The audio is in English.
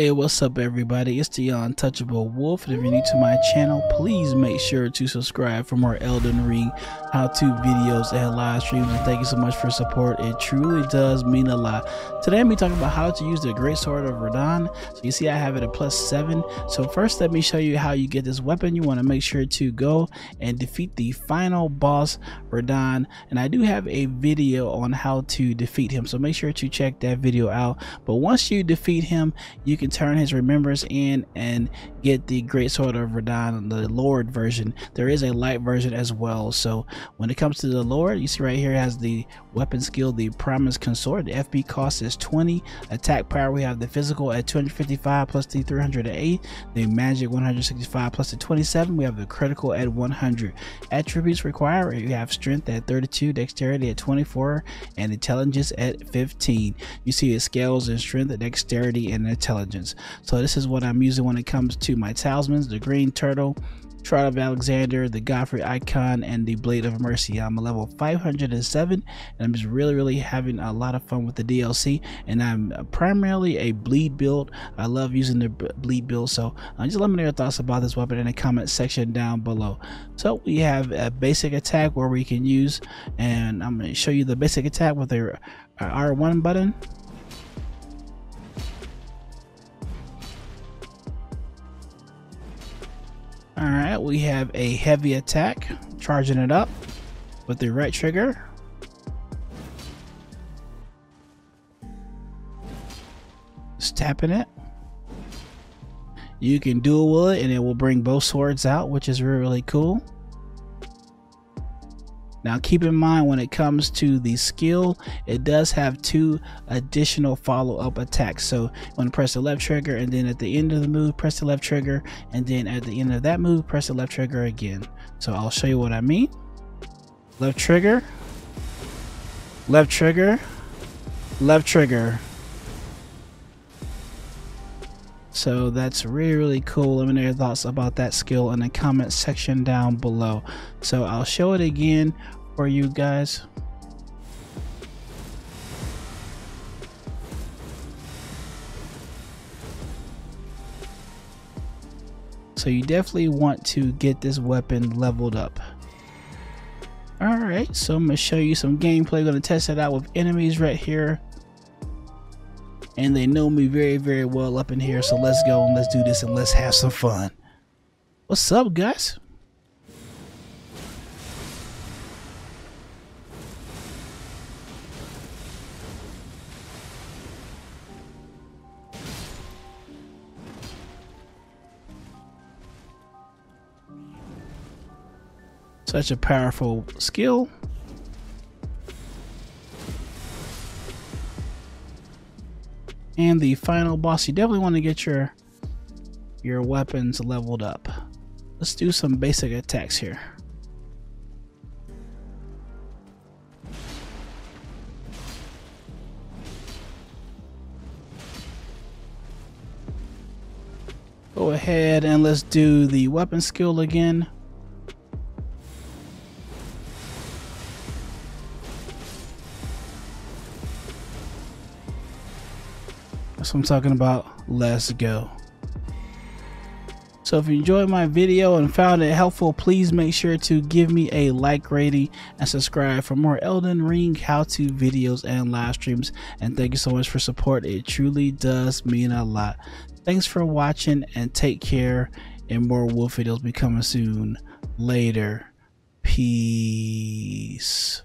Hey, what's up everybody? It's the Untouchable Wolf, and if you're new to my channel, please make sure to subscribe for more Elden Ring how-to videos and live streams, and thank you so much for support. It truly does mean a lot. Today I'm be talking about how to use the Great Sword of Radahn. So you see I have it at plus 7. So first let me show you how you get this weapon. You want to make sure to go and defeat the final boss, Radahn, and I do have a video on how to defeat him, so make sure to check that video out. But once you defeat him, you can turn his remembrance in and get the Great Sword of Radahn, the Lord version. There is a light version as well. So when it comes to the Lord, you see right here has the weapon skill, the Promise Consort. The FP cost is 20. Attack power, we have the physical at 255 plus the 308. The magic 165 plus the 27. We have the critical at 100. Attributes required, you have strength at 32, dexterity at 24, and intelligence at 15. You see it scales in strength, dexterity, and intelligence. So this is what I'm using when it comes to my talismans, the green turtle, Shard of Alexander, the Godfrey Icon, and the Blade of Mercy. I'm a level 507, and I'm just really, really having a lot of fun with the DLC. And I'm primarily a bleed build. I love using the bleed build, so uh, just let me know your thoughts about this weapon in the comment section down below. So we have a basic attack where we can use, and I'm going to show you the basic attack with the R1 button. Alright, we have a heavy attack, charging it up with the right trigger. Just tapping it. You can dual it and it will bring both swords out, which is really, really cool. Now keep in mind when it comes to the skill, it does have two additional follow-up attacks. So you want to press the left trigger and then at the end of the move, press the left trigger and then at the end of that move, press the left trigger again. So I'll show you what I mean. Left trigger, left trigger, left trigger. So that's really, really cool. Let me know your thoughts about that skill in the comment section down below. So I'll show it again for you guys. So you definitely want to get this weapon leveled up. Alright, so I'm going to show you some gameplay. going to test it out with enemies right here and they know me very, very well up in here. So let's go and let's do this and let's have some fun. What's up, guys? Such a powerful skill. And the final boss, you definitely want to get your your weapons leveled up. Let's do some basic attacks here. Go ahead and let's do the weapon skill again. I'm talking about. Let's go. So if you enjoyed my video and found it helpful, please make sure to give me a like rating and subscribe for more Elden Ring how-to videos and live streams. And thank you so much for support. It truly does mean a lot. Thanks for watching and take care. And more wolf videos be coming soon. Later. Peace.